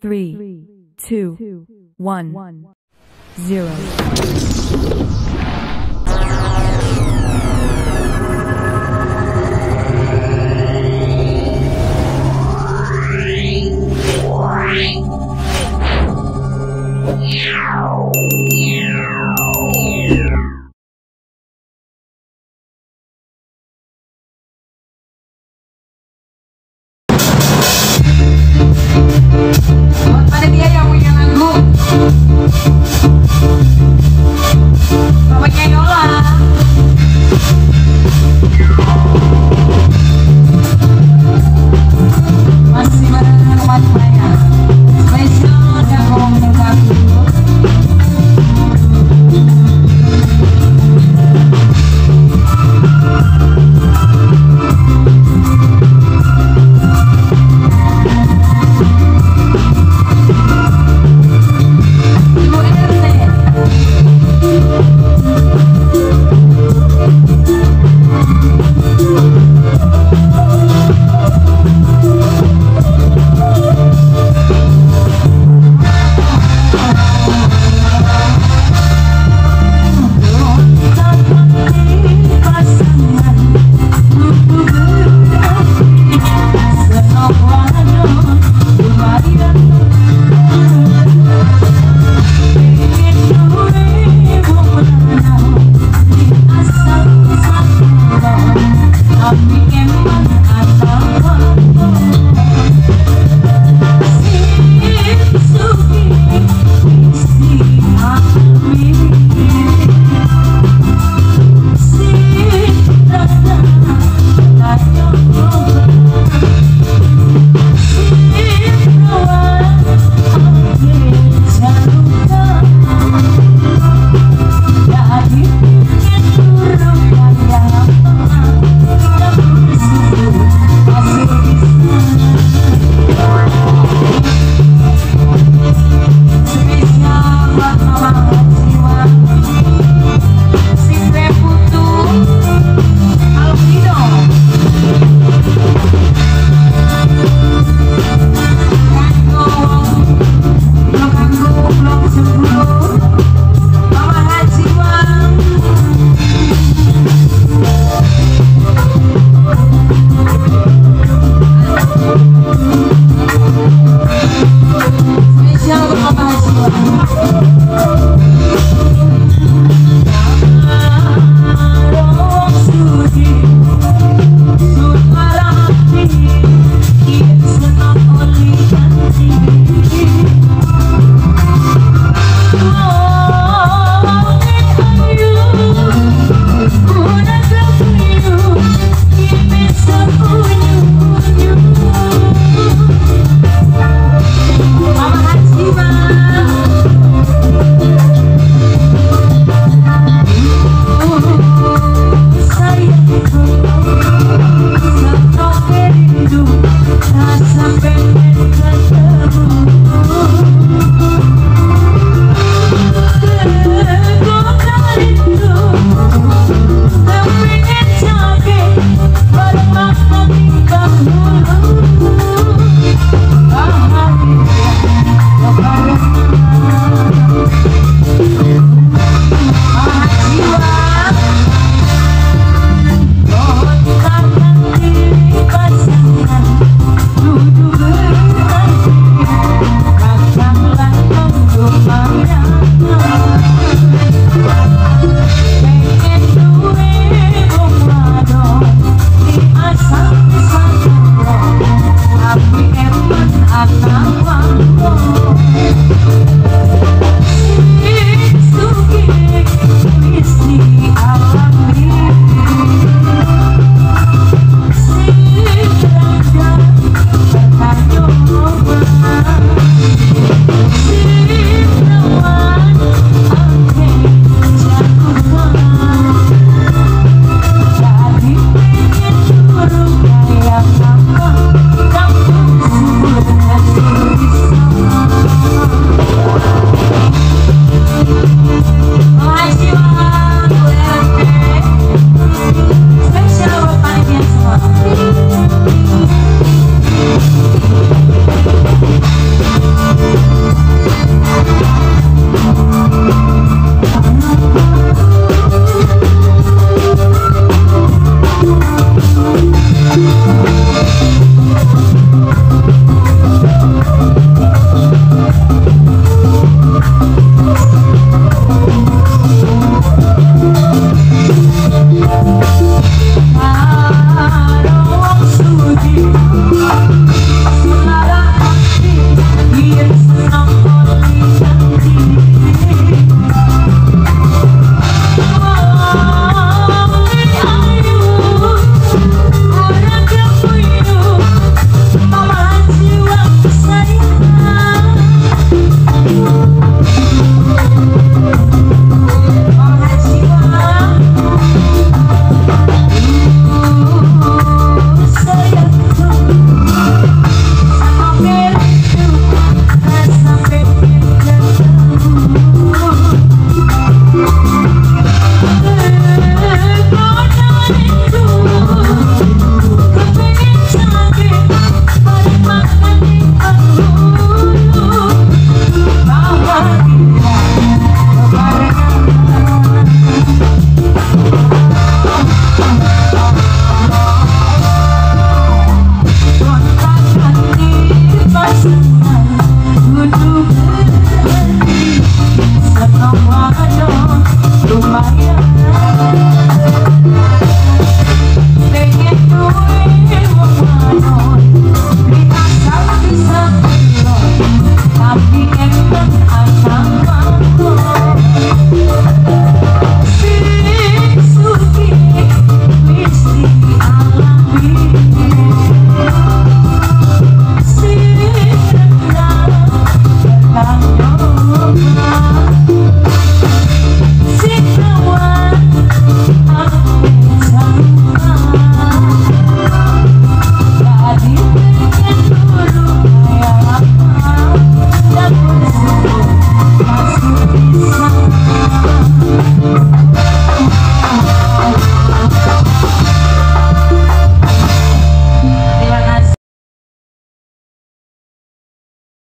three, two, one, zero. Yeah.